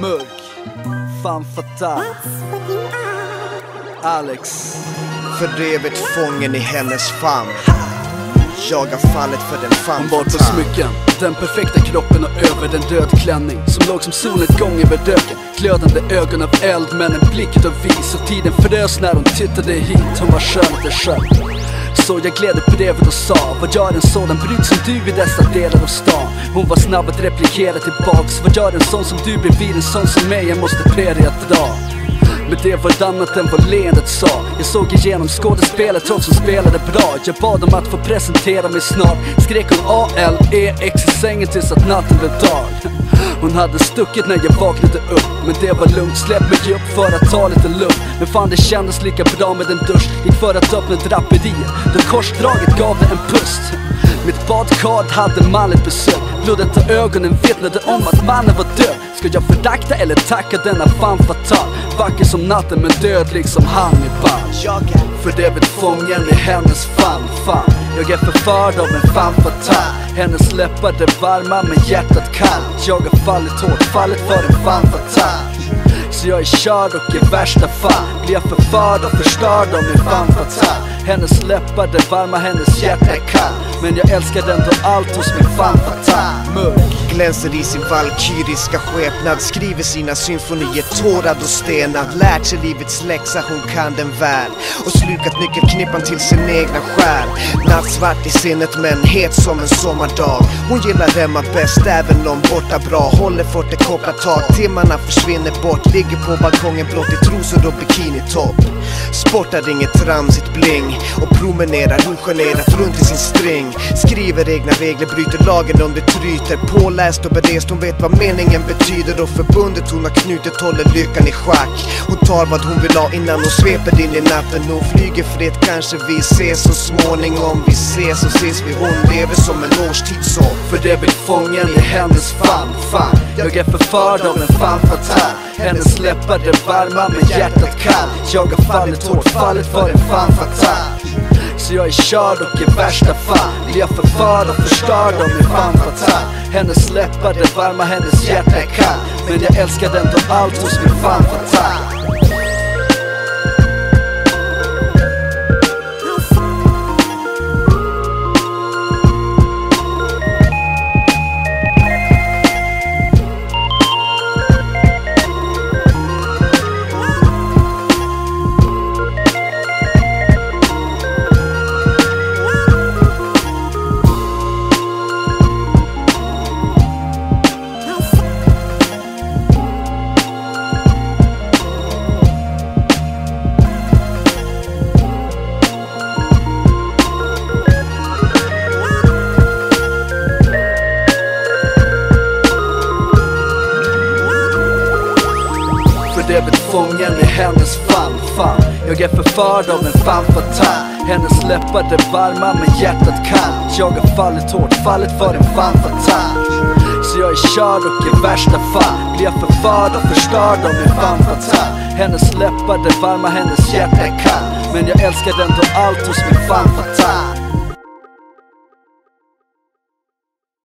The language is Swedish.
Mörk, fan fatal. Alex. För evigt fången i hennes famn. Jag har fallit för den Hon fan bar på smycken, den perfekta kroppen och över den död klänning. Som låg som solens gång över döken. Glödande ögon av eld men en blick utav vis. Och tiden frös när hon tittade hit. Hon var skönheten själv så jag gled upp brevet och sa Vad gör en sådan brud som du i dessa delar av stan? Hon var snabb att replikera tillbaks Vad gör en sån som du bredvid? En sån som mig? Jag måste be dig att dra. Men det var annat än vad leendet sa. Jag såg igenom skådespelet trots hon spelade bra. Jag bad om att få presentera mig snart. Skrek hon A-L-E-X i sängen tills att natten blev dag. Hon hade stuckit när jag vaknade upp. Men det var lugnt, släpp mig upp för att ta lite luft. Men fan det kändes lika bra med en dusch. Gick för att öppna draperiet. Då korsdraget gav det en pust mitt badkar hade malligt besök. Blodet och ögonen vittnade om att mannen var död? Ska jag förakta eller tacka denna fan fatal? Vacker som natten men död liksom Hannibal För det För fången i hennes fan, fan Jag är förförd av en fan fatal Hennes läppar är varma men hjärtat kallt. Jag har fallit hårt, fallit för en fan fatal så jag är körd och i värsta fall. Blir jag förförd och förstörd av min fan fatal Hennes läppar är varma, hennes hjärta är kallt. Men jag älskar ändå allt hos min fan fatal Mörk Glänser i sin valkyriska skepnad Skriver sina symfonier tårad och stenad. Lärt sig livets läxa, hon kan den väl. Och slukat nyckelknippan till sin egna själ. Nattsvart i sinnet men het som en sommardag. Hon gillar Remma bäst även om borta bra. Håller fortet kopplat tag, timmarna försvinner bort. Ligger på balkongen blott i trosor och bikinitopp. Sportar inget tramsigt bling. Och promenerar ogenerat runt i sin string. Skriver egna regler, bryter lagen om det tryter. Påläst och berest, hon vet vad meningen betyder. Och förbundet hon har knutit håller lyckan i schack. Hon tar vad hon vill ha innan hon sveper in i natten. Hon flyger fred, kanske vi ses så småningom. Vi ses och ses vi, hon lever som en årstid så För blir fången i hennes famn, fan Jag är förförd av en fan fatal Hennes läppar är varma men hjärtat kallt. Jag har fallit hårt, fallit för en fan fatal så jag är körd och i värsta fall blir jag förförd och förstörd av min fan fatal Hennes läppar är varma, hennes hjärta är kallt Men jag älskar ändå allt hos min fan fatal blivit fången i hennes famn, fan Jag är förförd av en fan fatal Hennes läppar är varma men hjärtat kallt. Jag har fallit hårt, fallit för en fan fatal Så jag är körd och i värsta fall blir jag förförd och förstörd av en fan fatal Hennes läppar är varma, hennes hjärta är kallt. Men jag älskar ändå allt hos min fan fatal